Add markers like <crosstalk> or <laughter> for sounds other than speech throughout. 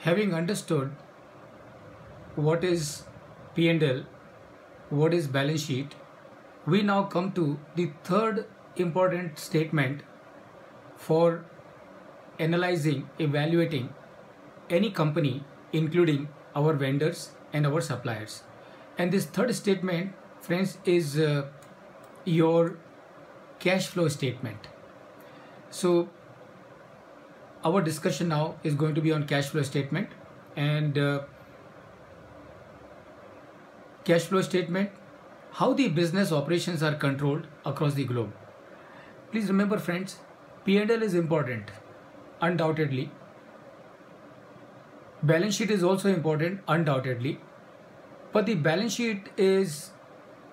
having understood what is P&L, what is balance sheet, we now come to the third important statement for analyzing, evaluating any company, including our vendors and our suppliers. And this third statement, friends, is uh, your cash flow statement. So our discussion now is going to be on cash flow statement and uh, cash flow statement, how the business operations are controlled across the globe. Please remember friends, P&L is important, undoubtedly. Balance sheet is also important, undoubtedly. But the balance sheet is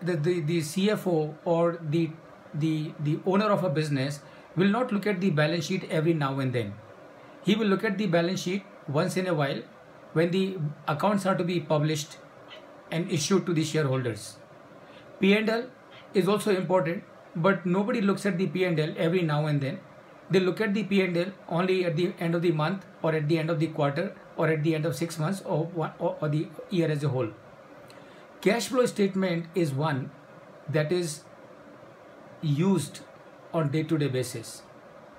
the, the, the CFO or the, the, the owner of a business will not look at the balance sheet every now and then. He will look at the balance sheet once in a while when the accounts are to be published and issued to the shareholders. P&L is also important, but nobody looks at the P&L every now and then. They look at the P&L only at the end of the month or at the end of the quarter or at the end of six months or, one, or, or the year as a whole. Cash flow statement is one that is used on day-to-day basis.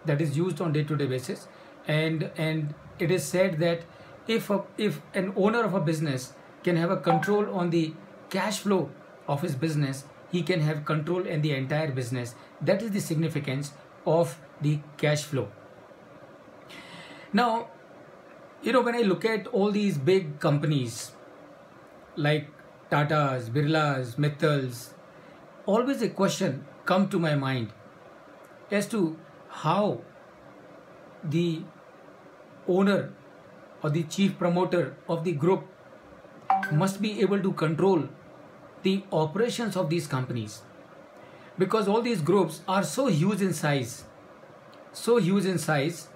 That is used on day-to-day basis, and and it is said that if a, if an owner of a business can have a control on the cash flow of his business, he can have control in the entire business. That is the significance of the cash flow. Now, you know, when I look at all these big companies like Tata's, Birla's, Mittals, always a question come to my mind as to how the owner or the chief promoter of the group must be able to control the operations of these companies. Because all these groups are so huge in size so huge in size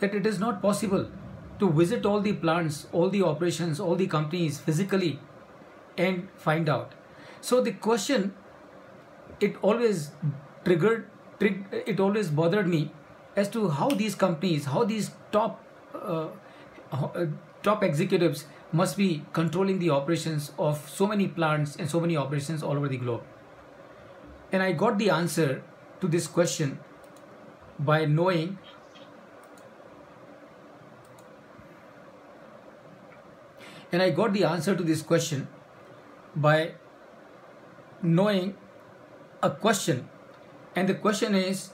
that it is not possible to visit all the plants all the operations all the companies physically and find out. So the question it always triggered it always bothered me as to how these companies how these top uh, uh, top executives must be controlling the operations of so many plants and so many operations all over the globe. And i got the answer to this question by knowing and i got the answer to this question by knowing a question. And the question is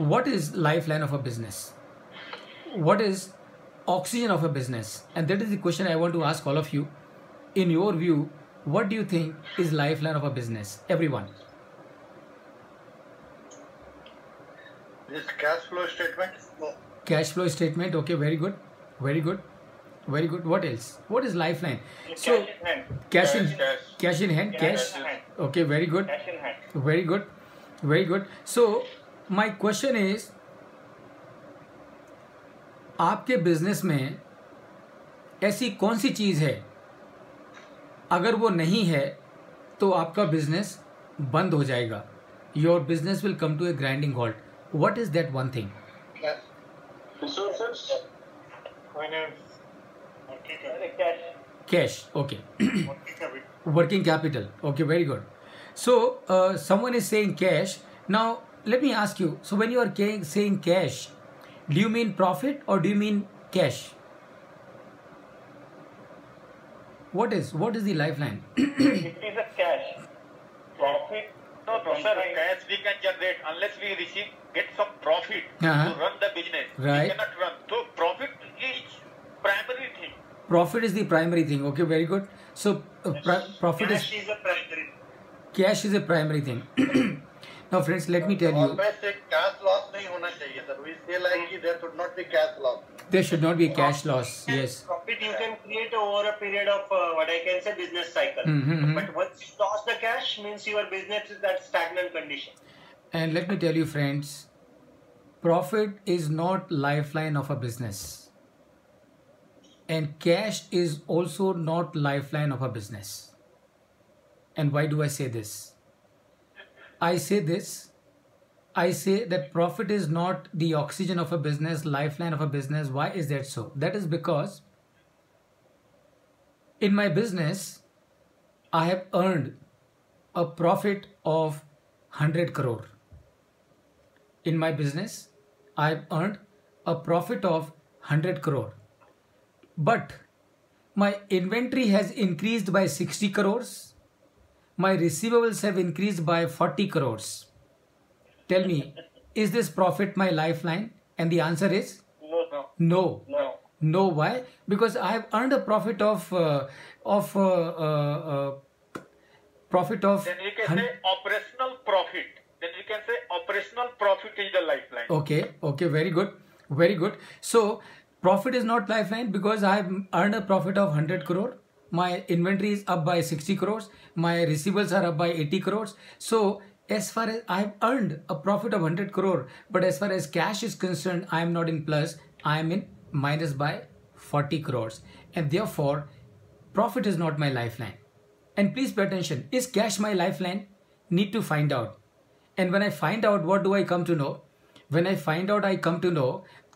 what is lifeline of a business? What is oxygen of a business? And that is the question i want to ask all of you. In your view what do you think is lifeline of a business? Everyone. This cash flow statement? Cash flow statement. Okay very good. Very good. Very good. What else? What is lifeline? So cash in cash in hand cash. okay very good. Very good. Very good. So my question is आपके business में ऐसी कौन सी चीज़ है? अगर वो नहीं है तो आपका बिज़नेस बंद हो जाएगा। Your business will come to a grinding halt what is that one thing cash okay working capital okay very good so Suman is saying cash now let me ask you so when you are ca- saying cash do you mean profit or do you mean cash what is what is the lifeline it is a cash. Profit. no no sir cash we can generate unless we receive get some profit Uh-huh. to run the business Right. we cannot run so profit is primary thing profit is the primary thing okay very good so uh, pri- profit is Cash is a primary. cash is a primary thing <clears throat> Now, friends, let me tell you. There should not be cash loss. Yes. Profit you can create over a period of uh, what I can say business cycle. Mm-hmm, mm-hmm. But once you lost the cash, means your business is that stagnant condition. And let me tell you, friends, profit is not lifeline of a business, and cash is also not lifeline of a business. And why do I say this? I say this I say that profit is not the oxygen of a business, lifeline of a business. Why is that so? That is because in my business, I have earned a profit of 100 crore. In my business, I have earned a profit of 100 crore. But my inventory has increased by 60 crores. My receivables have increased by 40 crores. Tell me, is this profit my lifeline? And the answer is No, no, no. no. No, why? Because I have earned a profit of uh, of uh, uh, uh, profit of. Then you can say operational profit. Then you can say operational profit is the lifeline. Okay, okay, very good, very good. So profit is not lifeline because I have earned a profit of 100 crore My inventory is up by 60 crores. My receivables are up by 80 crores. So as far as I have earned a profit of 100 crore, but as far as cash is concerned, I am not in plus. I am in minus by 40 crores, and therefore profit is not my lifeline. And please pay attention. Is cash my lifeline? Need to find out. And when I find out what do I come to know when I find out I come to know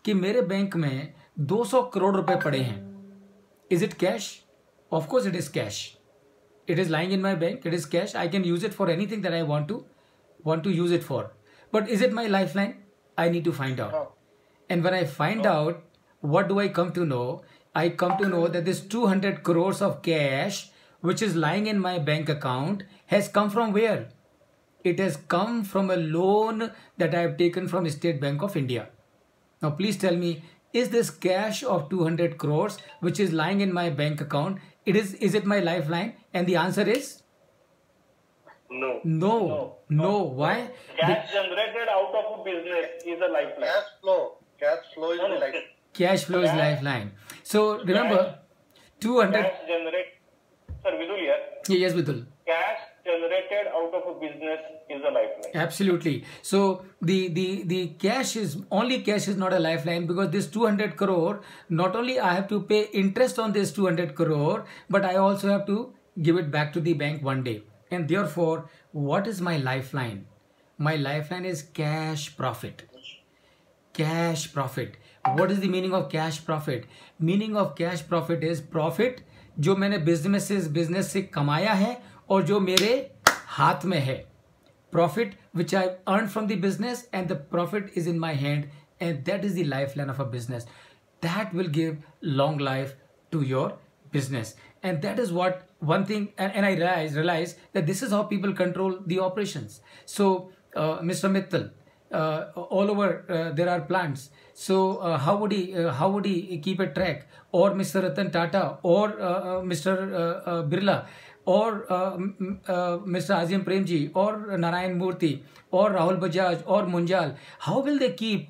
कि मेरे bank में 200 करोड़ रुपए पड़े हैं is it cash of course, it is cash. It is lying in my bank. It is cash. I can use it for anything that I want to want to use it for. But is it my lifeline? I need to find out. Oh. And when I find oh. out, what do I come to know? I come to know that this 200 crores of cash, which is lying in my bank account, has come from where? It has come from a loan that I have taken from State Bank of India. Now, please tell me, is this cash of 200 crores, which is lying in my bank account, it is is it my lifeline and the answer is No. no no, why Cash generated out of a business is a lifeline. Cash flow. Cash flow is No, no. like cash flow is Cash- lifeline so remember 200 Cash generate. Sir, Vidul here. yes Vidul Cash generated out of a business is a lifeline. absolutely so the the the cash is only cash is not a lifeline because this 200 crore not only i have to pay interest on this 200 crore but i also have to give it back to the bank one day and therefore what is my lifeline my lifeline is cash profit cash profit what is the meaning of cash profit meaning of cash profit is profit जो मैंने business business से कमाया है और जो मेरे हाथ में है profit which I earned from the business and the profit is in my hand and that is the lifeline of a business. That will give long life to your business. And that is what one thing and, and I realize realize that this is how people control the operations. So uh, Mr. Mittal uh, all over uh, there are plants. So uh, how would he uh, how would he keep a track? Or mr ratan tata or uh, uh, mr birla or mr azim premji or narayan murthy or rahul bajaj or munjal how will they keep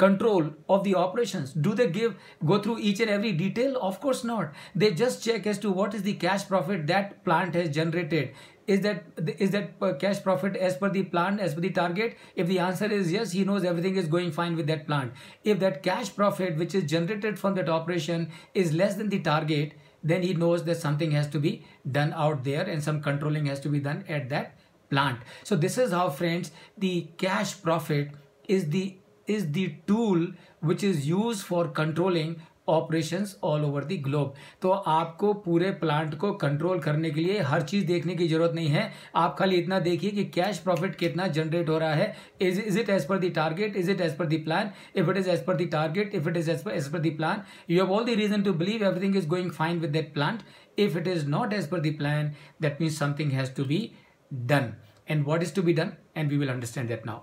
control of the operations? Do they give go through each and every detail? Of course not. They just check as to what is the cash profit that plant has generated. Is that is that cash profit as per the plan as per the target? If the answer is yes he knows everything is going fine with that plant. If that cash profit which is generated from that operation is less than the target then he knows that something has to be done out there and some controlling has to be done at that plant. So this is how friends the cash profit is the is the tool which is used for controlling operations all over the globe तो आपको पूरे plant को control करने के लिए हर चीज़ देखने की ज़रूरत नहीं है। आप खाली इतना देखिए कि कैश प्रॉफिट कितना जनरेट हो रहा है। Is is it as per the target is it as per the plan if it is as per the target if it is as per as per the plan you have all the reason to believe everything is going fine with that plant if it is not as per the plan, that means something has to be done. And what is to be done? And we will understand that now.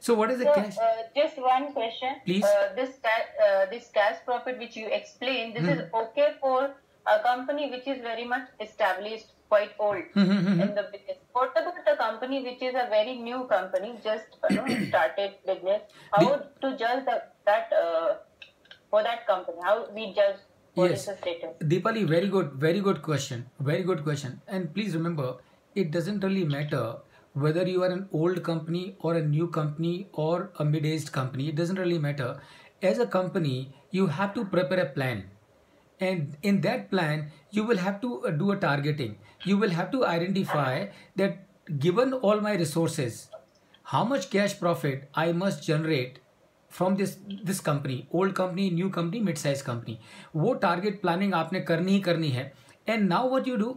So what is the So, cash uh, just one question. Please. Uh, this uh, this cash profit which you explained, this is okay for a company which is very much established, quite old in the business. What about a company which is a very new company, just you know, <clears throat> started business? How to judge the, that uh, for that company? How we judge yes the? Deepali, very good, very good question. Very good question. And please remember, it doesn't really matter whether you are an old company or a new company or a mid-aged company. It doesn't really matter. As a company, you have to prepare a plan. And in that plan, you will have to uh, do a targeting. You will have to identify that given all my resources, how much cash profit I must generate from this this company, old company, new company, mid-size company. वो target planning आपने करनी ही करनी है. And now what you do?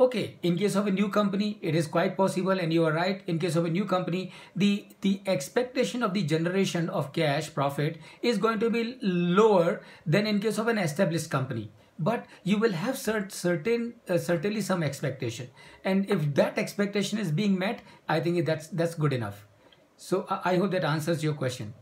Okay, in case of a new company, it is quite possible, and you are right. In case of a new company, the the expectation of the generation of cash profit is going to be lower than in case of an established company but you will have cert- certain uh, certainly some expectation and if that expectation is being met i think that's that's good enough so i, I hope that answers your question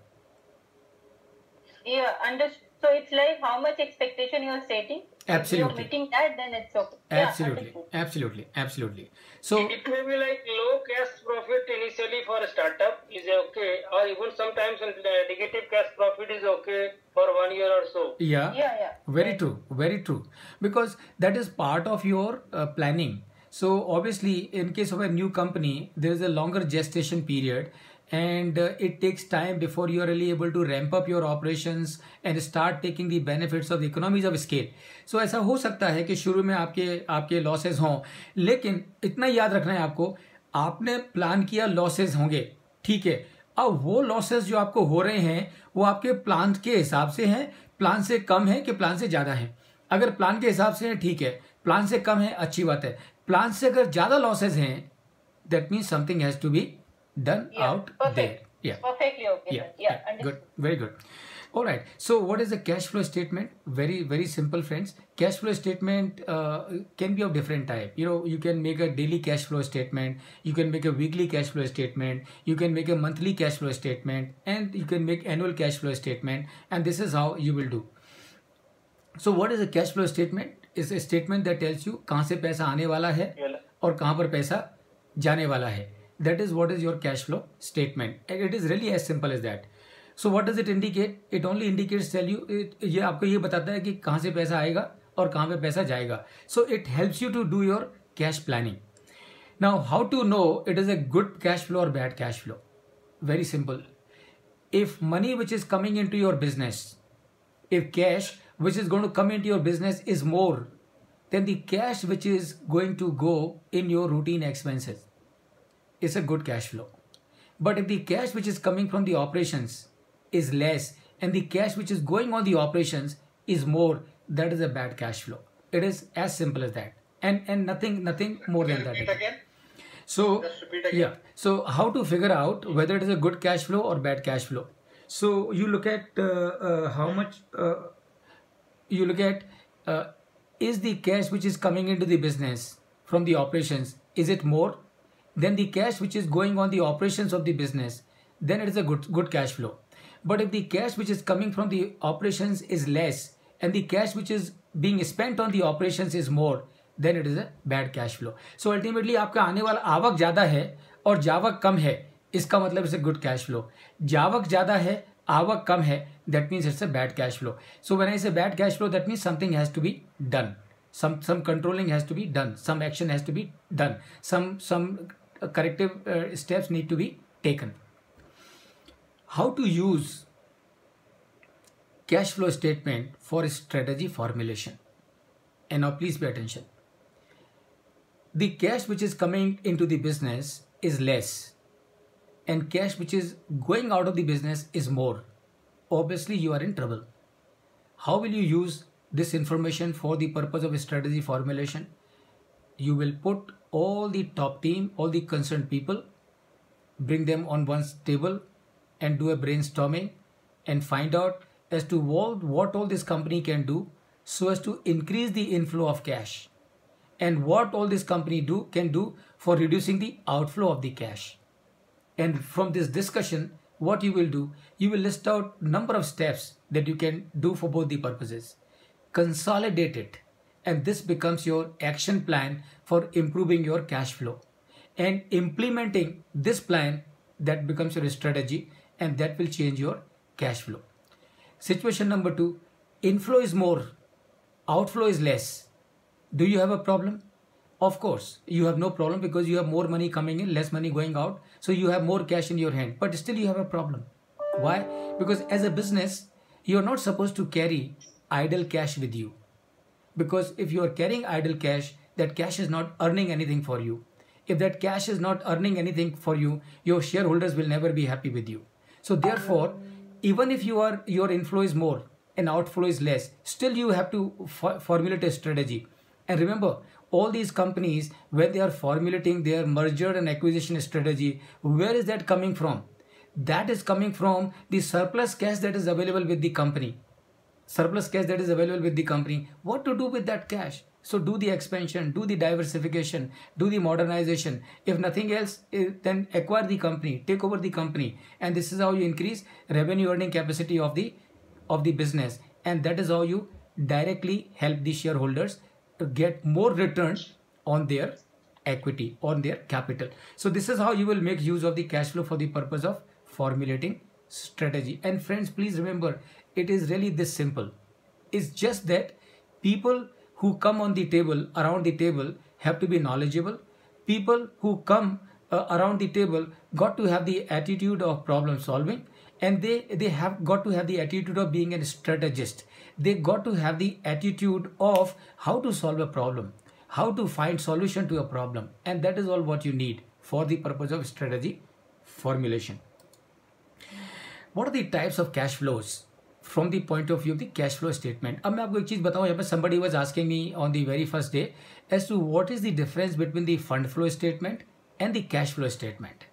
Yeah, understood. So it's like how much expectation you are setting. If Absolutely. you're meeting that, then it's okay. Absolutely understood. absolutely absolutely so It may be like low cash profit initially for a startup is okay, or even sometimes uh, negative cash profit is okay for one year or so. yeah Yeah, yeah. very Right. true very true because that is part of your uh, planning so obviously in case of a new company there is a longer gestation period and uh, it takes time before you are really able to ramp up your operations and start taking the benefits of the economies of scale. So ऐसा हो सकता है कि शुरू में आपके आपके losses हों लेकिन इतना याद रखना है आपको आपने प्लान किया लॉसेस होंगे ठीक है? अब वो लॉसेस जो आपको हो रहे हैं वो आपके प्लान के हिसाब से हैं प्लान से कम है कि प्लान से ज़्यादा है? अगर प्लान के हिसाब से है ठीक है प्लान से कम है अच्छी बात है। प्लान से अगर ज़्यादा लॉसेस हैं that means something has to be done Yeah, out perfect. There या Perfectly okay. yeah. Yeah, yeah, good very good all right so what is the cash flow statement very very simple friends cash flow statement uh, can be of different type you know you can make a daily cash flow statement you can make a weekly cash flow statement you can make a monthly cash flow statement and you can make annual cash flow statement and this is how you will do so what is a cash flow statement is a statement that tells you कहाँ से पैसा आने वाला है और कहाँ पर पैसा जाने वाला है that is what is your cash flow statement and it is really as simple as that so what does it indicate it only indicates tell you it, ये आपको ये बताता है कि कहाँ से पैसा आएगा और कहाँ पे पैसा जाएगा so it helps you to do your cash planning now how to know it is a good cash flow or bad cash flow very simple if money which is coming into your business if cash which is going to come into your business is more than the cash which is going to go in your routine expenses it's a good cash flow but if the cash which is coming from the operations is less and the cash which is going on the operations is more that is a bad cash flow it is as simple as that and and nothing nothing more than that Repeat again. so Just repeat again. yeah. So how to figure out whether it is a good cash flow or bad cash flow? So you look at uh, uh, how much uh, you look at uh, is the cash which is coming into the business from the operations is it more than the cash which is going on the operations of the business? Then it is a good good cash flow. But if the cash which is coming from the operations is less and the cash which is being spent on the operations is more, then it is a bad cash flow. So ultimately आपका आने वाला आवक ज़्यादा है और जावक कम है इसका मतलब इसे गुड कैश फ्लो जावक ज़्यादा है आवक कम है that means it's a bad cash flow so when I से bad cash flow that means something has to be done some some controlling has to be done some action has to be done some some uh, corrective uh, steps need to be taken. How to use cash flow statement for strategy formulation? And now please pay attention. The cash which is coming into the business is less and cash which is going out of the business is more. Obviously you are in trouble. How will you use this information for the purpose of strategy formulation? You will put all the top team all the concerned people bring them on one table and do a brainstorming and find out as to what, what all this company can do so as to increase the inflow of cash and what all this company do can do for reducing the outflow of the cash. And from this discussion what you will do you will list out number of steps that you can do for both the purposes. Consolidate it and this becomes your action plan for improving your cash flow and implementing this plan that becomes your strategy and that will change your cash flow. Situation number 2 inflow is more outflow is less. Do you have a problem? Of course you have no problem because you have more money coming in less money going out so you have more cash in your hand but still you have a problem. Why? Because as a business you are not supposed to carry idle cash with you because if you are carrying idle cash that cash is not earning anything for you. If that cash is not earning anything for you your shareholders will never be happy with you. So therefore even if you are your inflow is more and outflow is less still you have to for- formulate a strategy. And remember all these companies when they are formulating their merger and acquisition strategy where is that coming from? That is coming from the surplus cash that is available with the company surplus cash that is available with the company what to do with that cash? So do the expansion do the diversification do the modernization. If nothing else eh, then acquire the company take over the company. And this is how you increase revenue earning capacity of the of the business. And that is how you directly help the shareholders to get more returns on their equity on their capital. So this is how you will make use of the cash flow for the purpose of formulating strategy. And friends please remember it is really this simple. It's just that people who come on the table around the table have to be knowledgeable. People who come uh, around the table got to have the attitude of problem solving and they they have got to have the attitude of being a strategist. They got to have the attitude of how to solve a problem how to find solution to a problem and that is all what you need for the purpose of strategy formulation. What are the types of cash flows from the point of view of the cash flow statement अब मैं आपको एक चीज़ बताऊँ, यहाँ पर somebody was asking me on the very first day as to what is the difference between the fund flow statement and the cash flow statement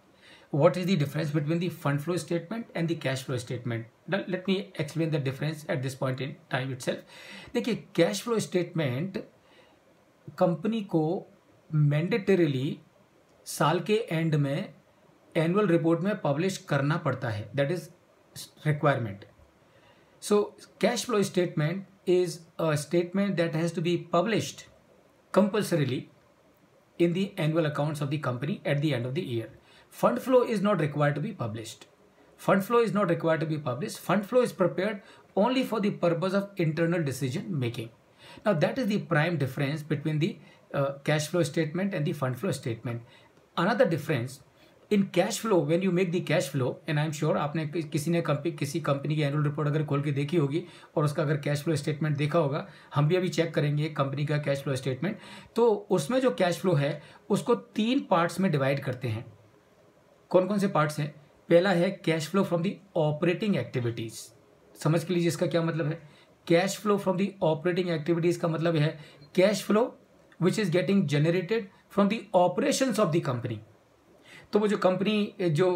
what is the difference between the fund flow statement and the cash flow statement let me explain the difference at this point in time itself देखिए cash flow statement company को mandatorily साल के end में annual report में publish करना पड़ता है. That is requirement So cash flow statement is a statement that has to be published compulsorily in the annual accounts of the company at the end of the year. Fund flow is not required to be published. Fund flow is not required to be published. Fund flow is prepared only for the purpose of internal decision making. Now that is the prime difference between the uh, cash flow statement and the fund flow statement. Another difference in flow flow you make make cash flow and I am sure आपने किसी ने company किसी company की annual report अगर खोल के देखी होगी, और उसका अगर कैश फ्लो स्टेटमेंट देखा होगा, हम भी अभी चेक करेंगे कंपनी का कैश फ्लो स्टेटमेंट तो उसमें जो कैश फ्लो है, उसको तीन पार्ट्स में डिवाइड करते हैं। कौन कौन से पार्ट्स हैं? पहला है cash flow from the operating activities समझ के लीजिए इसका क्या मतलब है? Cash flow from the operating activities का मतलब है cash flow which is getting generated from the operations of the company तो वो जो कंपनी, जो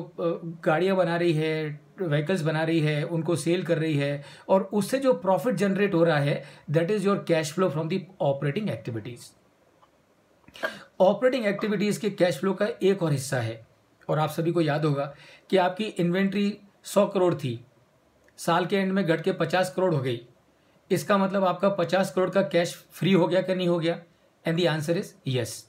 गाड़ियाँ बना रही है, व्हीकल्स बना रही है, उनको सेल कर रही है, और उससे जो प्रॉफिट जनरेट हो रहा है that is your cash flow from the operating activities operating activities के कैश फ्लो का एक और हिस्सा है, और आप सभी को याद होगा कि आपकी इन्वेंट्री सौ करोड़ थी, साल के एंड में घट के पचास करोड़ हो गई। इसका मतलब आपका पचास करोड़ का कैश फ्री हो गया कि नहीं हो गया? And the answer is yes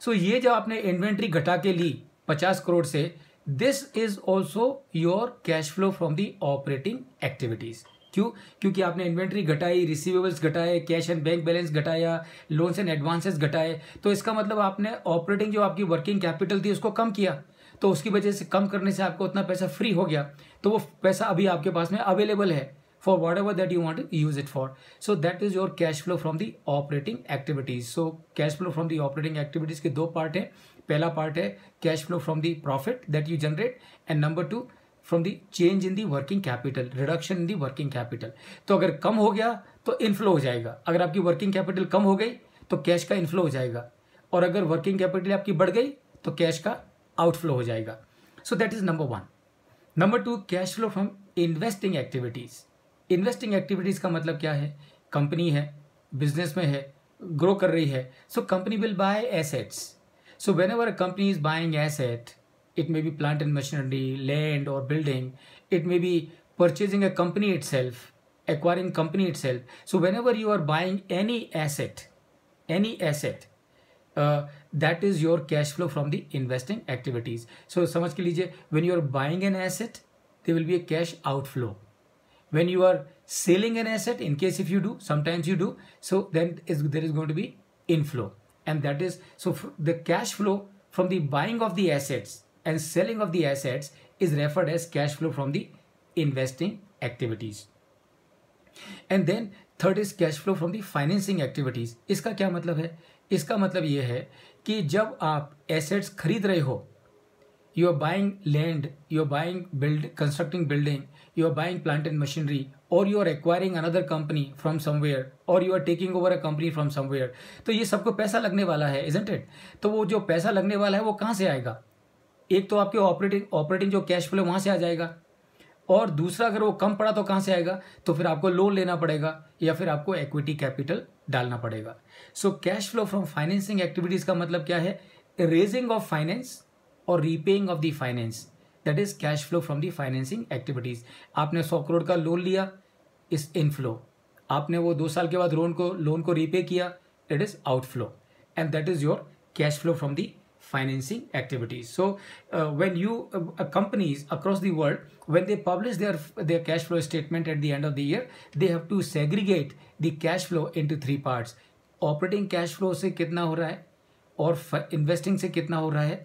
so ये जब आपने इन्वेंट्री घटा के ली पचास करोड़ से। This is also your cash flow from the operating activities क्यों? क्योंकि आपने इन्वेंट्री घटाई रिसीवेबल्स घटाए कैश एंड बैंक बैलेंस घटाया लोन्स एंड एडवांसेस घटाए तो इसका मतलब आपने ऑपरेटिंग जो आपकी वर्किंग कैपिटल थी उसको कम किया। तो उसकी वजह से कम करने से आपको उतना पैसा फ्री हो गया। तो वो पैसा अभी आपके पास में अवेलेबल है। For whatever that you want to use it for so that is your cash flow from the operating activities so cash flow from the operating activities के दो पार्ट है पहला पार्ट है cash flow from the profit that you generate and number two from the change in the working capital reduction in the working capital तो अगर कम हो गया तो इनफ्लो हो जाएगा अगर आपकी वर्किंग कैपिटल कम हो गई तो कैश का इनफ्लो हो जाएगा और अगर वर्किंग कैपिटल आपकी बढ़ गई तो कैश का आउटफ्लो हो जाएगा so that is number one number two cash flow from investing activities investing activities का मतलब क्या है? कंपनी है बिज़नेस में है ग्रो कर रही है। So company will buy assets so whenever a company is buying asset it may be plant and machinery land और building it may be purchasing a company itself acquiring company itself so whenever you are buying any asset any asset that is your cash flow from the investing activities so समझ के लीजिए when you are buying an asset they will be a cash outflow when you are selling an asset in case if you do sometimes you do so then is, there is going to be inflow and that is so f- the cash flow from the buying of the assets and selling of the assets is referred as cash flow from the investing activities and then third is cash flow from the financing activities इसका क्या मतलब है इसका मतलब ये है कि जब आप एसेट्स खरीद रहे हो You are buying land you are buying build constructing building you are buying plant and machinery और you are acquiring another company from somewhere और you are taking over a company from somewhere तो ये सबको पैसा लगने वाला है isn't it तो वो जो पैसा लगने वाला है, वो कहाँ से आएगा? एक तो आपके ऑपरेटिंग ऑपरेटिंग जो कैश फ्लो वहाँ से आ जाएगा। और दूसरा, अगर वो कम पड़ा तो कहाँ से आएगा? तो फिर आपको लोन लेना पड़ेगा, या फिर आपको एक्विटी कैपिटल डालना पड़ेगा। So cash flow from financing activities का मतलब क्या है? रेजिंग ऑफ़ फाइनेंस और repaying of the finance that is cash flow from the financing activities आपने सौ करोड़ का लोन लिया, इस इनफ्लो आपने वो दो साल के बाद लोन को लोन को रीपे किया it is outflow and that is your cash flow from the financing activities so when you companies across the world when they publish their their cash flow statement at the end of the year they have to segregate the cash flow into three parts operating cash flow से कितना हो रहा है और investing से कितना हो रहा है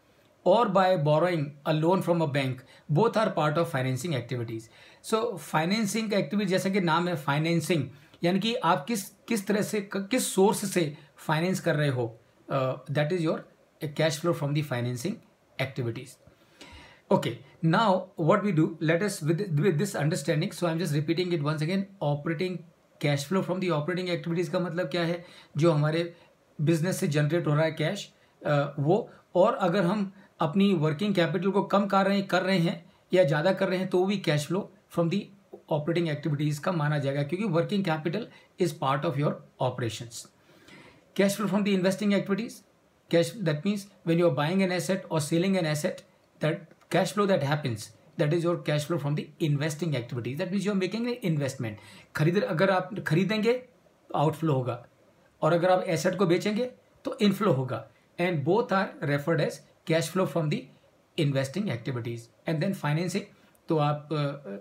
or by borrowing a loan from a bank both are part of financing activities so financing activity जैसा कि नाम है फाइनेंसिंग यानी कि आप किस किस तरह से किस सोर्स से फाइनेंस कर रहे हो that is your cash flow from the financing activities okay now what we do let us with, with this understanding so i'm just repeating it once again operating cash flow from the operating activities का मतलब क्या है जो हमारे business से generate हो रहा है कैश वो और अगर हम अपनी वर्किंग कैपिटल को कम कर रहे कर रहे हैं या ज़्यादा कर रहे हैं तो वो भी cash flow from the operating activities का माना जाएगा, क्योंकि working capital is part of your operation cash flow from the investing activities cash that means when you are buying an asset और selling an asset that cash flow that happens that is your cash flow from the investing activities that means you are making a investment खरीद अगर आप खरीदेंगे तो outflow होगा। और अगर आप एसेट को बेचेंगे तो इनफ्लो होगा। And both are referred as cash flow from the investing activities and then financing तो आप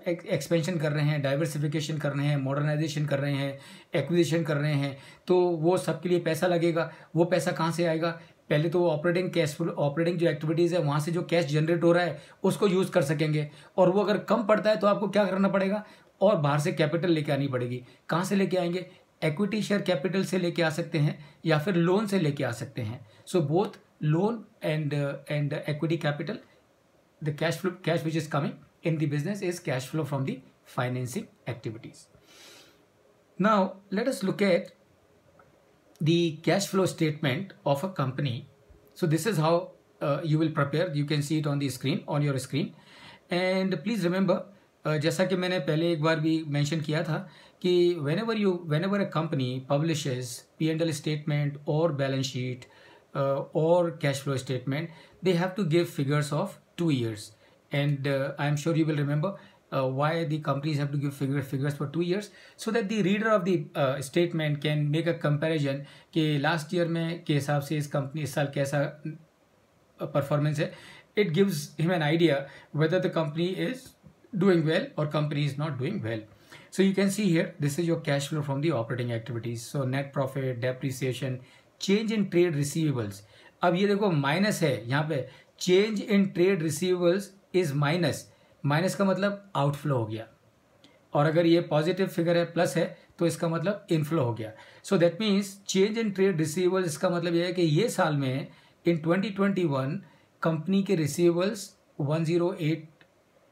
एक्सपेंशन कर रहे हैं डाइवर्सिफिकेशन कर रहे हैं मॉडर्नाइजेशन कर रहे हैं एक्विजिशन कर रहे हैं तो वो सबके लिए पैसा लगेगा। वो पैसा कहाँ से आएगा? पहले तो वो ऑपरेटिंग कैश फ्लो ऑपरेटिंग जो एक्टिविटीज़ है, वहाँ से जो कैश जनरेट हो रहा है, उसको यूज़ कर सकेंगे। और वो अगर कम पड़ता है तो आपको क्या करना पड़ेगा? और बाहर से कैपिटल लेके आनी पड़ेगी। कहाँ से लेके आएँगे? एक्विटी शेयर कैपिटल से लेके आ सकते हैं, या फिर लोन से लेके आ सकते हैं। So both loan and and equity capital the cash flow cash which is coming in the business is cash flow from the financing activities now let us look at the cash flow statement of a company so this is how uh, you will prepare you can see it on the screen on your screen and please remember uh, जैसा कि मैंने पहले एक बार भी mention किया था कि whenever you whenever a company publishes P&L statement or balance sheet uh, or cash flow statement they have to give figures of two years and uh, i'm sure you will remember uh, why the companies have to give figure, figures for two years so that the reader of the uh, statement can make a comparison कि last year में के हिसाब से इस company इस साल कैसा performance है it gives him an idea whether the company is doing well or company is not doing well so you can see here this is your cash flow from the operating activities so net profit depreciation change in trade receivables. अब ये देखो, minus है यहाँ पे। Change in trade receivables is minus. Minus का मतलब outflow हो गया। और अगर ये पॉजिटिव फिगर है, प्लस है तो इसका मतलब इनफ्लो हो गया। So that means change in trade receivables, इसका मतलब यह है कि ये साल में इन 2021 कंपनी के रिसीवेबल्स 108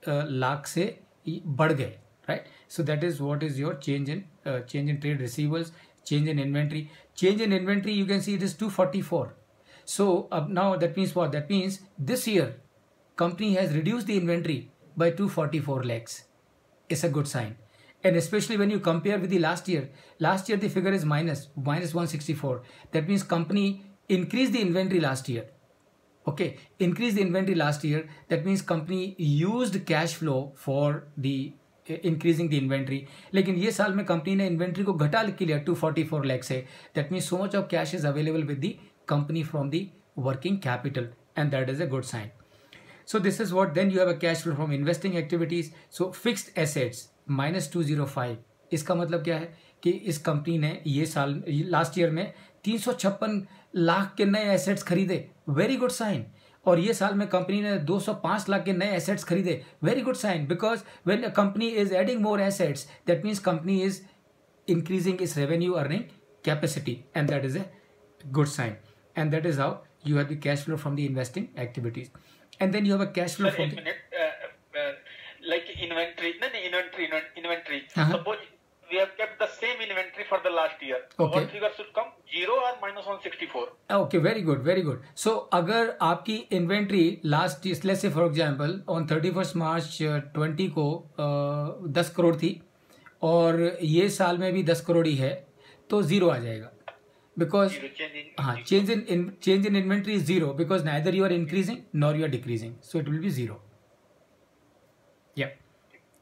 लाख से बढ़ गए right so that is what is your change in change in trade receivables change in inventory. Change in inventory you can see it is 244 so uh, now that means what? That means this year company has reduced the inventory by 244 lakhs. It's a good sign. And especially when you compare with the last year last year the figure is minus minus 164 that means company increased the inventory last year. Okay increased the inventory last year. That means company used cash flow for the increasing the inventory लेकिन ये साल में company ने inventory को घटा लिख लिया two forty four lakhs से that mean so much of cash is available with the company from the working capital and that is a good sign so this is what then you have a cash flow from investing activities so fixed assets minus two zero five इसका मतलब क्या है? कि इस company ने ये साल last year में तीन सौ छप्पन लाख के नए एसेट्स खरीदे। वेरी गुड साइन और ये साल में कंपनी ने 205 लाख के नए एसेट्स खरीदे। Very good sign because when company is adding more assets that means company is increasing is revenue earning capacity and that is a good sign and that is how you have the cash flow from the investing activities and then you have a cash flow from like inventory नहीं inventory inventory suppose we have kept the same inventory for the last year. Okay. What figure should come? Zero or minus 164? Okay very good very good so अगर आपकी inventory last let's say for example on thirty first March twenty को दस करोड़ थी और ये साल में भी दस करोड़ ही है तो ज़ीरो आ जाएगा बिकॉज़ Zero change in. हाँ change in change in inventory is zero because neither you are increasing nor you are decreasing so it will be zero या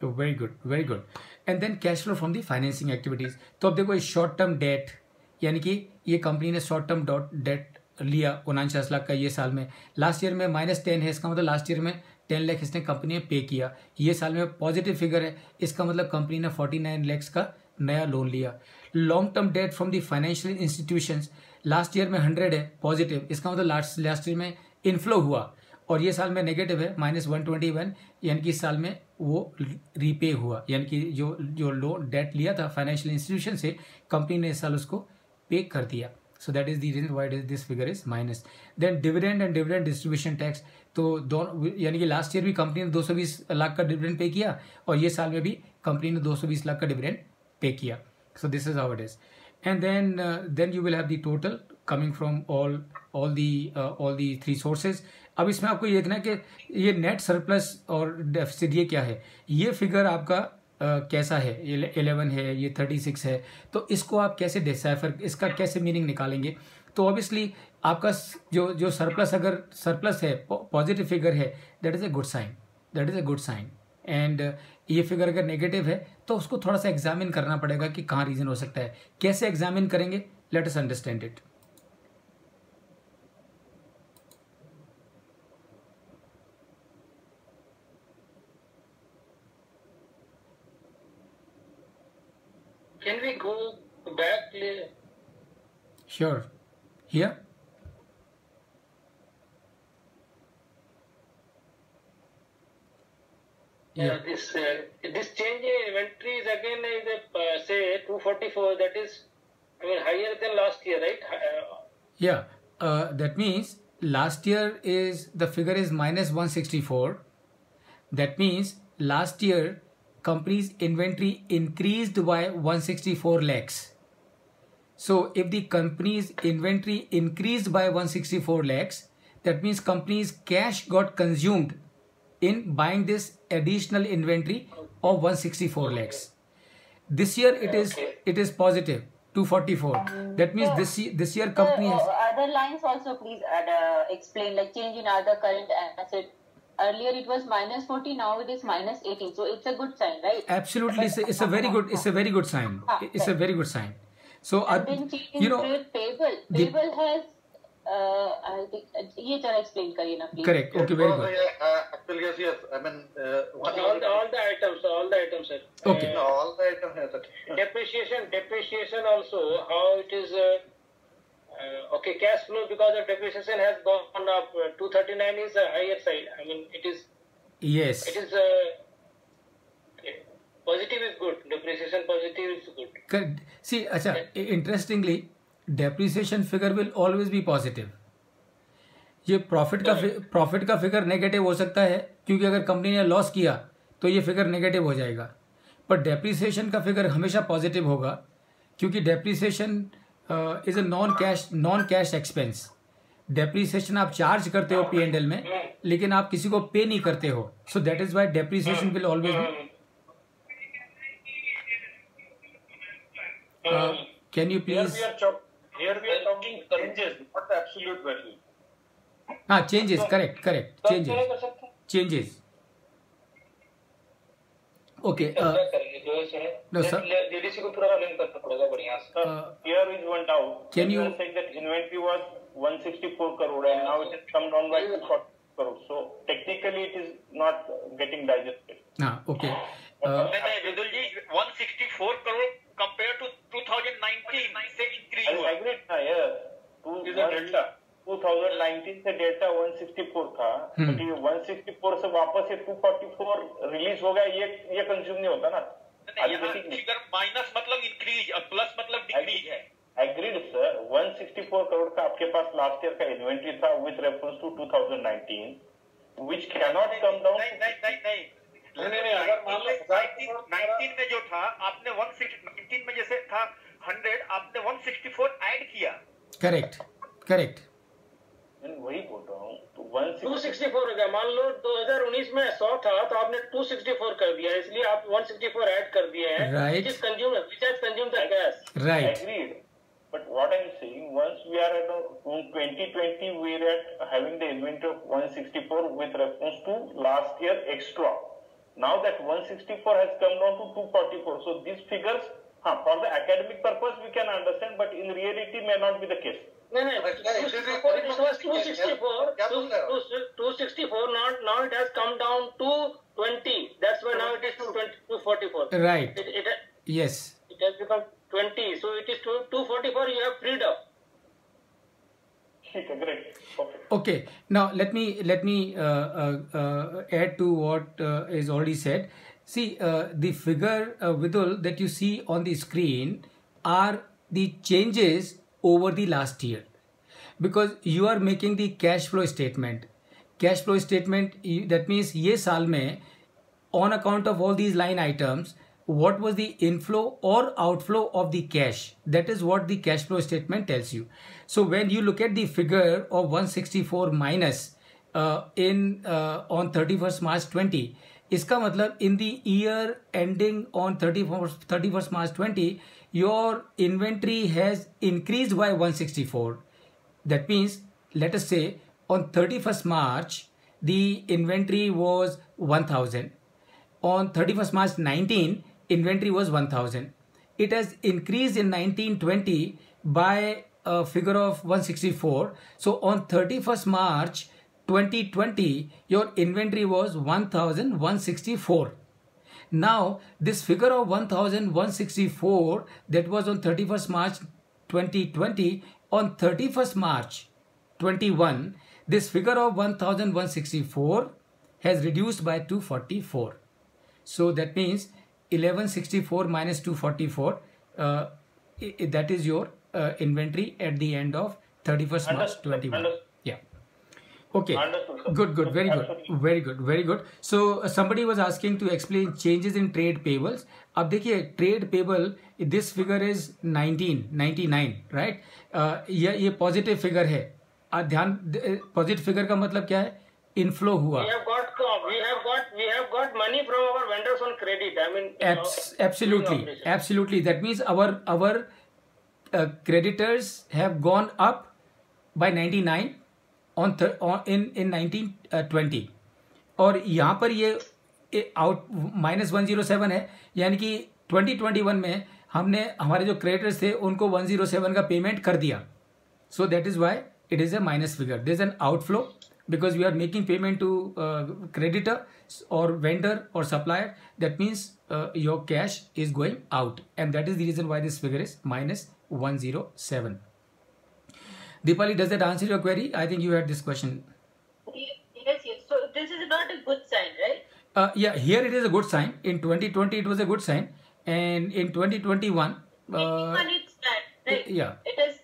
तो very good very good and then cash flow from the financing activities तो अब देखो ये short term debt यानी कि ये कंपनी ने शॉर्ट टर्म डॉट डेट लिया उनचास लाख का ये साल में। लास्ट ईयर में माइनस टेन है, इसका मतलब लास्ट ईयर में टेन लाख इसने कंपनी ने पे किया। ये साल में पॉजिटिव फिगर है, इसका मतलब कंपनी ने फोर्टी नाइन लैक्स का नया लोन लिया। Long term debt from the financial institution last year में हंड्रेड है पॉजिटिव इसका मतलब लास्ट लास्ट ईयर में इनफ्लो हुआ। और ये साल में नेगेटिव है माइनस वन ट्वेंटी वन यानी कि इस साल में वो रीपे हुआ। यानी कि जो जो लोन डेट लिया था फाइनेंशियल इंस्टीट्यूशन से कंपनी ने इस साल उसको पे कर दिया। So that is the reason why this figure is minus then dividend and dividend distribution tax तो दोनों यानी कि लास्ट ईयर भी कंपनी ने 220 लाख का डिविडेंड पे किया और ये साल में भी कंपनी ने 220 लाख का डिविडेंड पे किया। So this is and then uh, then you will have the total coming from all all the uh, all the three sources. अब इसमें आपको ये देखना है कि ये नेट सरप्लस और डेफिसिट ये क्या है? ये फिगर आपका uh, कैसा है? ये इलेवन है ये थर्टी सिक्स है तो इसको आप कैसे डिसाइफर इसका कैसे मीनिंग निकालेंगे? तो ऑब्वियसली आपका जो जो सरप्लस अगर सरप्लस है पॉजिटिव फिगर है that is a good sign that is a good sign and ये फिगर अगर नेगेटिव है तो उसको थोड़ा सा एग्जामिन करना पड़ेगा कि कहाँ रीजन हो सकता है। कैसे एग्जामिन करेंगे? Let us understand it Sure. Here? Uh, yeah. Uh, this uh, this change in inventory is again uh, is a, uh, say 244 that is I mean higher than last year right uh, yeah that means last year is the figure is minus 164 that means last year company's inventory increased by 164 lakhs so if the company's inventory increased by 164 lakhs, that means company's cash got consumed in buying this additional inventory of 164 lakhs. This year it is Okay. it is positive 244. That means this year, this year company has uh, other lines also please add, uh, explain like change in other current asset. Earlier it was minus 40, now it is minus 18. So it's a good sign, right? absolutely it's a, it's a <laughs> very good it's a very good sign it's a very good sign so uh, And then change in you know trade payable. the- Payable has, uh, I think, uh, ये जरा explain करिए ना please. correct okay very So, good yeah, uh, actually, yes, yes. I mean, uh, one all the all the items, all the items, sir. Okay. No, Uh, all the items have that. depreciation, depreciation also. How it is? Uh, uh, okay, cash flow because of depreciation has gone up. Uh, 239 is a higher side. I mean, it is yes it is uh, okay. positive is good. Depreciation positive is good. correct. See अच्छा interestingly depreciation figure will always be positive. ये profit का profit का figure negative हो सकता है क्योंकि अगर company ने लॉस किया तो ये फिगर नेगेटिव हो जाएगा. पर डेप्रिसिएशन का फिगर हमेशा पॉजिटिव होगा क्योंकि depreciation is a non cash non cash expense depreciation आप चार्ज करते हो पी एंड एल में लेकिन आप किसी को पे नहीं करते हो. So that is why depreciation will always uh, can you please? Here we, are here we are talking changes, not the absolute value. हाँ changes correct correct changes changes okay no sir DDC को पूरा volume करना पड़ेगा बढ़िया sir here is one doubt can you saying that inventory was 164 crore and now it is come down by 240 crore so technically it is not getting digested हाँ okay Uh, नहीं नहीं विदुल जी 164 crore compared to 2019 से increase हुआ। agree ना यार Two- It is a 2019 से delta 164 था। But ये 164 से वापस ये 244 रिलीज़ हो गया ये ये कंज्यूम नहीं होता ना। फिगर माइनस मतलब इंक्रीज और प्लस मतलब डिक्रीज है। एग्रीड सर 164 करोड़ का आपके पास लास्ट ईयर का इन्वेंट्री था with reference to 2019 which can not come down नहीं नहीं नहीं। नहीं नहीं, अगर मान लो हज़ार करोड़ 19 में जो था आपने 160 19 में जैसे था 100 आपने 164 ऐड किया correct. Correct. वही बोल रहा हूँ तो 164 264 हो गया मान लो 2019 में 100 था तो आपने 264 कर दिया इसलिए आप 164 ऐड कर दिए हैं Right. which is consumed which has consumed the gas Right. Agreed. But what I'm saying, once we are at a, in 2020, we're at having the inventory of 164 with reference to last year extra. Now that 164 has come down to 244. So these figures, huh, for the academic purpose, we can understand, but in reality may not be the case. No, no, But, uh, yeah, it is a 264, it was 264, Gap two- is there. two- 264, now, now it has come down to 20. That's why now it is 220, 244. Right. It, it, Yes. it has become 20, so it is two- 244, you have freed up. ठीक है, great. Perfect. Okay. Now let me let me uh, uh, uh, add to what uh, is already said. See, uh, the figure uh, Vidul that you see on the screen are the changes over the last year, because you are making the cash flow statement. Cash flow statement you- that means ये साल में on account of all these line items what was the inflow or outflow of the cash that is what the cash flow statement tells you so when you look at the figure of 164 minus uh, in uh, on 31st march 20 इसका मतलब in the year ending on 31st 31st march 20 your inventory has increased by 164 that means let us say on 31st march the inventory was 1000 on 31st March 19, inventory was 1000. It has increased in 1920 by a figure of 164. So on 31st March 2020, your inventory was 1164. Now, this figure of 1164 that was on 31st March 2020, on 31st March 21, this figure of 1164 has reduced by 244. So that means 1164 minus 244, uh, that is your uh, inventory at the end of 31st March 21. understood. Yeah. Okay. Good, good, very good, very good, very good. So uh, somebody was asking to explain changes in trade payables. अब देखिए trade payable this figure is 19, 99, right? Uh, ये ये positive figure है. ध्यान positive figure का मतलब क्या है इनफ्लो हुआ We have got, we have got, money from our vendors on credit. I mean, you know, Abs- absolutely absolutely that means our our uh, creditors have gone up by 99 on, th- on in in 1920 और यहाँ पर ये out minus one zero seven है यानी कि 2021 में हमने हमारे जो क्रेडिटर्स थे उनको 107 का पेमेंट कर दिया so that is why it is a minus figure there's an outflow because we are making payment to uh, creditor or vendor or supplier that means uh, your cash is going out and that is the reason why this figure is minus 107 Deepali, does that answer your query? I think you had this question. Yes, yes. So this is not a good sign, right? Uh, yeah, here it is a good sign. In 2020, it was a good sign, and in 2021, uh, it's bad, right? yeah. It is.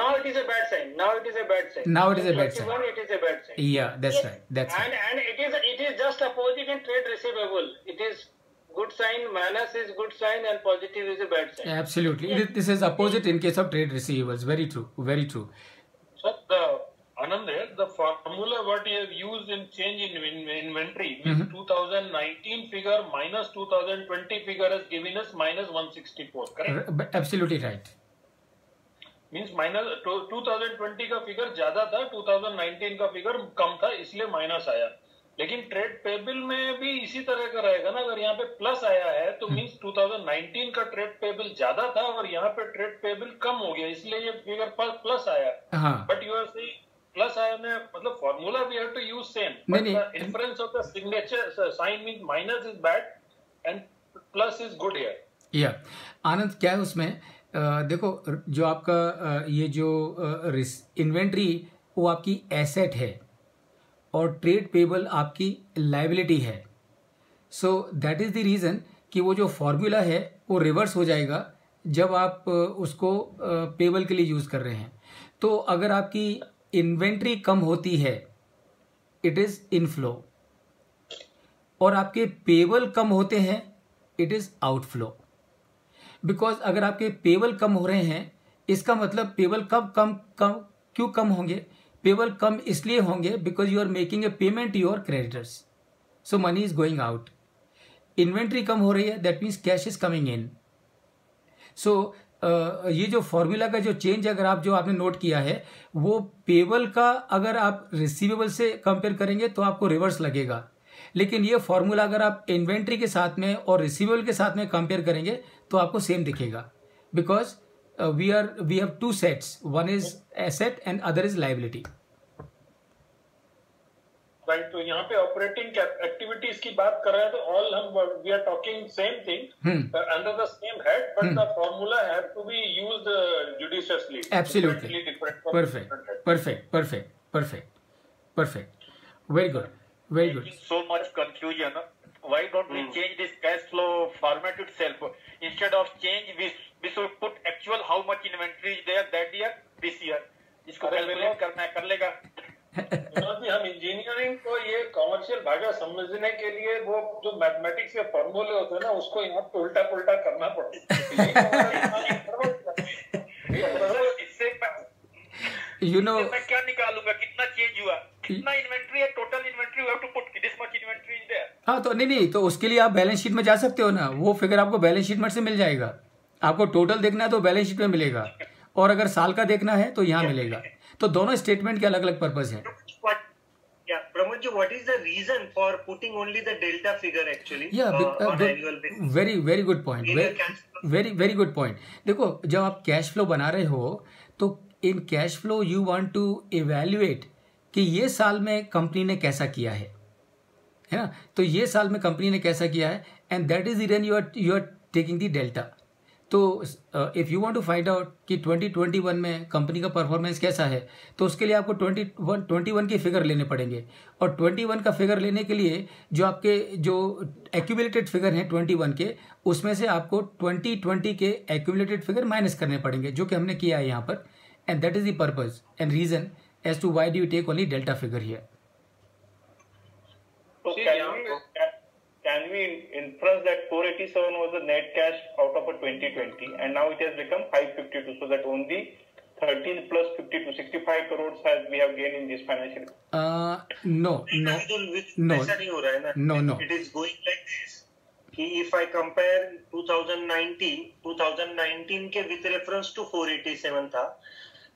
Now it is a bad sign. Now it is a bad sign. Now it is a bad sign. It is a bad sign. yeah, that's Yes. right. That's And right. and it is it is just opposite in trade receivable. It is good sign, minus is good sign, and positive is a bad sign. Absolutely. This- This is opposite in case of trade receivables. Very true. Very true. So the Anand, here, the formula what you have used in change in, in inventory means mm-hmm. 2019 figure minus 2020 figure has given us minus 164, correct? R- Absolutely right. Means minus two thousand twenty का figure ज़्यादा था 2019 का figure कम था इसलिए minus आया। लेकिन trade payable में भी इसी तरह का रहेगा ना अगर यहाँ पे प्लस आया है तो मीन्स 2019 का ट्रेड पेबल ज़्यादा था और यहाँ पे ट्रेड पेबल कम हो गया इसलिए ये फिगर प्लस आया। हाँ। But you are see plus आया में मतलब formula we have to use same. Influence of the signature sign mean minus is bad and plus is good here या आनंद क्या है उसमें? देखो, जो आपका ये जो इन्वेंट्री, वो आपकी एसेट है और ट्रेड पेबल आपकी लाइबिलिटी है। So, that is the reason कि वो जो फॉर्मूला है, वो रिवर्स हो जाएगा जब आप उसको पेबल के लिए यूज़ कर रहे हैं। तो अगर आपकी इन्वेंट्री कम होती है, इट इज़ इनफ्लो। और आपके पेबल कम होते हैं, इट इज़ आउटफ्लो। बिकॉज़ अगर आपके पेबल कम हो रहे हैं, इसका मतलब पेबल कब कम कम क्यों कम होंगे? पेबल कम इसलिए होंगे because you are making a payment your creditors so money is going out inventory कम हो रही है that means cash is coming in so ये जो फॉर्मूला का जो चेंज अगर आप, जो आपने नोट किया है, वो पेबल का अगर आप रिसीवेबल से कंपेयर करेंगे तो आपको रिवर्स लगेगा. लेकिन ये फॉर्मूला अगर आप इन्वेंट्री के साथ में और रिसीवेबल के साथ में कंपेयर करेंगे तो आपको सेम दिखेगा। Because we are we have two sets one is asset and other is liability right तो यहाँ पे ऑपरेटिंग एक्टिविटीज़ की बात कर रहे हैं तो ऑल हम we are talking same thing under the same head but the formula have to be used judiciously Absolutely. perfect. perfect perfect perfect perfect. Very good very good. So much confusion. Why don't mm. we change this cash flow format itself? Instead of change, we, we should put actual how much inventory is there that year, this year. इसको calculate Vinod- करना है कर लेगा जी हम engineering को ये commercial भाषा समझने के लिए वो जो मैथमेटिक्स के फॉर्मूले होते हैं ना उसको यहाँ पे उल्टा पुल्टा करना पड़ता है know इससे मैं क्या निकालूँगा कितना चेंज हुआ कितना इन्वेंट्री है? Total inventory have to put this much inventory is there हाँ तो नहीं नहीं तो उसके लिए आप बैलेंस शीट में जा सकते हो ना। वो फिगर आपको बैलेंस शीट में से मिल जाएगा। आपको टोटल देखना है तो बैलेंस शीट में मिलेगा। और अगर साल का देखना है तो यहाँ मिलेगा। तो दोनों स्टेटमेंट के अलग अलग पर्पज है Pramod ji, what is the reason for putting only the delta figure actually uh, on annual basis? देखो जब आप कैश फ्लो बना रहे हो तो in cash flow you want to evaluate कि ये साल में कंपनी ने कैसा किया है। है ना? तो ये साल में कंपनी ने कैसा किया है? And that is reason you are you are taking the delta तो if you want to find out कि 2021 में कंपनी का परफॉर्मेंस कैसा है तो उसके लिए आपको 21 21 की फिगर लेने पड़ेंगे। और 21 का फिगर लेने के लिए जो आपके, जो एक्यूमुलेटेड फिगर हैं 21 के, उसमें से आपको 2020 के एक्यूमुलेटेड फिगर माइनस करने पड़ेंगे, जो कि हमने किया है यहाँ पर। And that is the purpose and reason as to why do you take only delta figure here. So can we, can we infer that 487 was the net cash out of a 2020 and now it has become 552 so that only 13 plus 50 to 65 crores has we have gained in this financial uh no no no. no no. It is going like this. If i compare 2019 2019 with reference to 487 था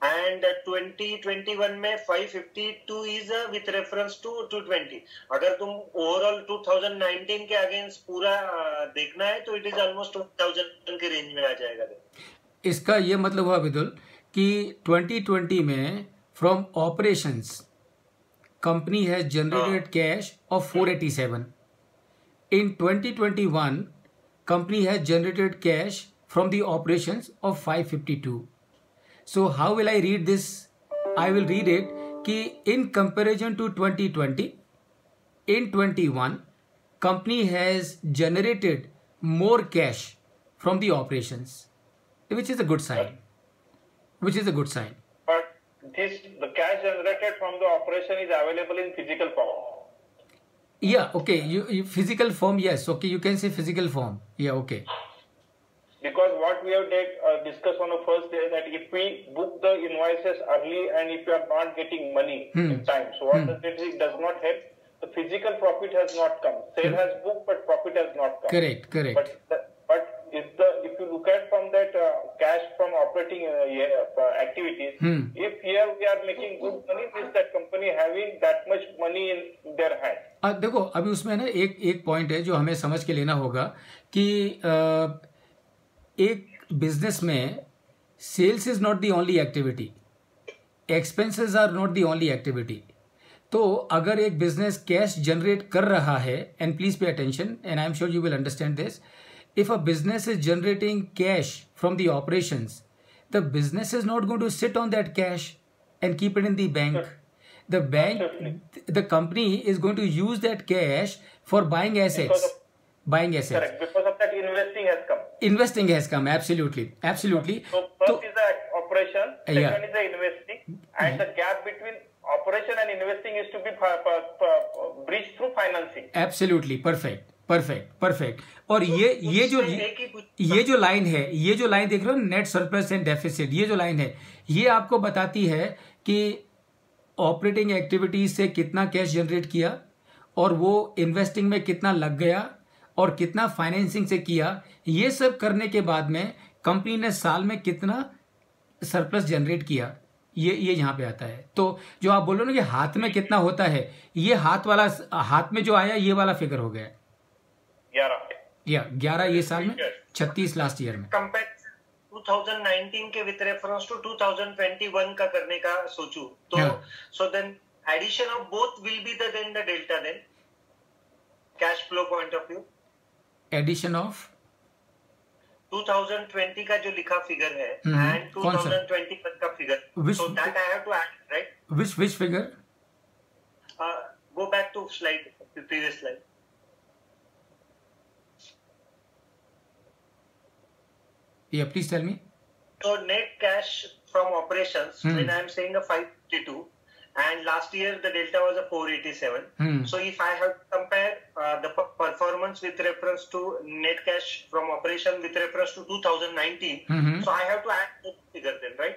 and 2021 में 552 is with reference to 220 अगर तुम overall 2019 के against पूरा uh, देखना है तो it is almost 2000 के रेंज में आ जाएगा इसका ये मतलब हुआ विदुल कि 2020 में फ्रॉम ऑपरेशंस कंपनी है। Generated cash of 487 in 2021 company है generated cash from the operations of 552 so how will i read this? I will read it कि in comparison to 2020 in 21 company has generated more cash from the operations which is a good sign. Which is a good sign. But this the cash generated from the operation is available in physical form. yeah okay. You, you physical form yes. Okay you can say physical form. Yeah okay Because what we have did, uh, discussed on the first day that if we book the invoices early and if you are not getting money hmm. in time, so what hmm. does it, it does not help. The physical profit has not come. Sale has booked, but profit has not come. correct correct But the, but if the if you look at from that uh, cash from operating uh, uh, activities, if here we are making good money, means that company having that much money in their hand. आ, देखो अभी उसमें ना एक एक point है जो हमें समझ के लेना होगा कि आ, एक बिज़नेस में sales is not the only activity expenses are not the only activity तो अगर एक बिज़नेस कैश जनरेट कर रहा है and please pay attention and I am sure you will understand this if a business is generating cash from the operation the business is not going to sit on that cash and keep it in the bank the bank the company is going to use that cash for buying assets Buying assets. Correct. Because of that, investing has come. Investing has come. Absolutely. Absolutely. So first so, is the operation, second Yeah. is the investing, and yeah. the gap between operation and investing is to be bridged through financing. Absolutely perfect perfect perfect और ये ये जो ही ये जो line है ये जो line देख रहे हो नेट सरप्लस एंड डेफिसिट ये जो लाइन है ये आपको बताती है कि ऑपरेटिंग एक्टिविटीज़ से कितना कैश जनरेट किया और वो इन्वेस्टिंग में कितना लग गया और कितना फाइनेंसिंग से किया ये सब करने के बाद में कंपनी ने साल में कितना सरप्लस जनरेट किया ये ये यहाँ पे आता है। तो जो आप बोलो ना कि हाथ में कितना होता है ये हाथ वाला हाथ में जो आया ये वाला फिगर हो गया। ग्यारह। या ग्यारह ये साल में? छत्तीस लास्ट ईयर में। कंपेयर 2019 के विद रेफरेंस टू 2021 का करने का सोचूं तो so then addition of both will be the then the delta then cash flow point of view addition of 2020 का जो लिखा फिगर है हम्म, एंड सा? 2021 का figure so that I have to add right which which figure go back to slide previous slide या please tell me So net cash from operations, Hmm. when I'm saying a 552, and last year the delta was a 487. Hmm. So if I have to compare uh, the performance with reference to net cash from operation with reference to 2019, mm-hmm. so I have to add bigger than then, right?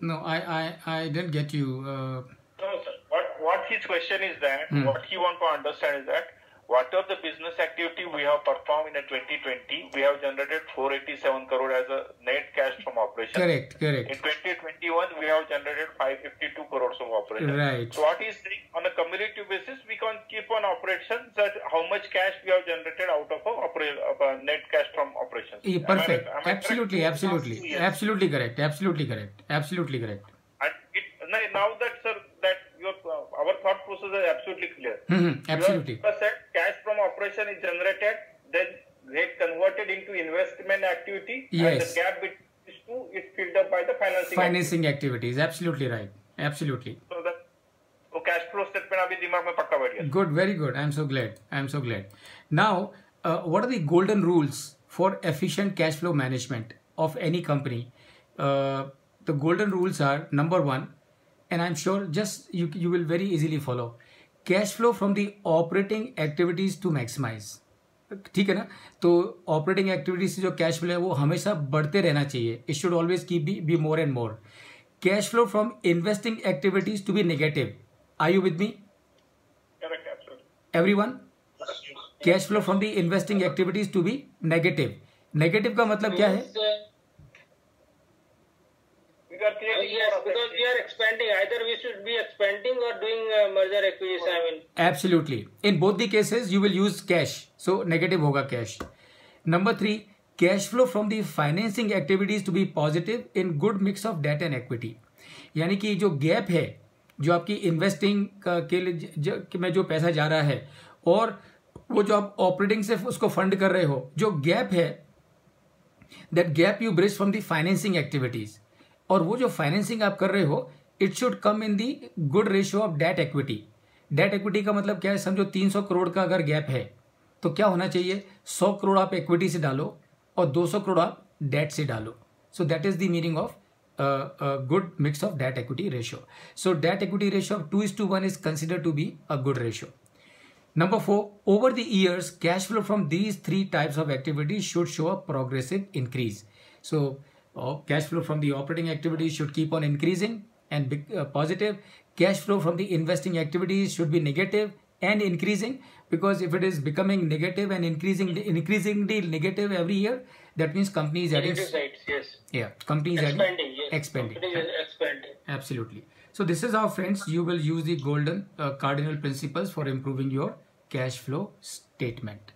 No, I I, I didn't get you. Uh... No, sir. What what his question is that hmm. what he want to understand is that Whatever the business activity we have performed in 2020, we have generated 487 crore as a net cash from operation. Correct, correct. In 2021, we have generated 552 crores of operation. Right. So what is the, on a cumulative basis, we can keep on operations that how much cash we have generated out of a, of a net cash from operations. Yeah, perfect. Am I, am absolutely, absolutely, yes. absolutely correct. Absolutely correct. Absolutely correct. And it, now that sir, our thought process is absolutely clear. Absolutely You have said cash from operation is generated, then get converted into investment activity, and Yes. the gap between these two is filled up by the financing. Financing activities absolutely right absolutely activity. So that वो cash flow statement अभी दिमाग में पक्का बैठ गया Good, very good. I'm so glad. I'm so glad. Now, uh, what are the golden rules for efficient cash flow management of any company? Uh, the golden rules are number one, and I'm sure just you, you will very easily follow. Cash flow from the operating activities to maximize ठीक है ना? तो operating activities से जो cash flow है वो हमेशा बढ़ते रहना चाहिए। It should always keep be be more and more cash flow from investing activities to be negative I you with me every one cash flow from the investing activities to be negative negative का मतलब क्या है? Uh, financing activities to be positive in good mix of debt and equity यानी कि जो gap है जो आपकी इन्वेस्टिंग uh, के लिए में जो पैसा जा रहा है और वो जो आप ऑपरेटिंग से उसको फंड कर रहे हो जो गैप है that gap you bridge from the financing activities और वो जो फाइनेंसिंग आप कर रहे हो it should come in the good ratio of debt equity debt equity का मतलब क्या है? समझो 300 करोड़ का अगर गैप है तो क्या होना चाहिए? 100 करोड़ आप इक्विटी से डालो और 200 करोड़ आप डेट से डालो। So that is the meaning of good mix of debt equity ratio so debt equity ratio of two is to one is consider to be a good ratio Number four, over the years, cash flow from these three types of activities should show a progressive increase. So, uh, cash flow from the operating activities should keep on increasing and be uh, positive. Cash flow from the investing activities should be negative and increasing because if it is becoming negative and increasing increasingly negative every year, that means company is adding sides, yes. yeah company is Expanding, adding yes. expanding Company is expanding. Absolutely. So this is how friends you will use the golden uh, cardinal principles for improving your cash flow statement.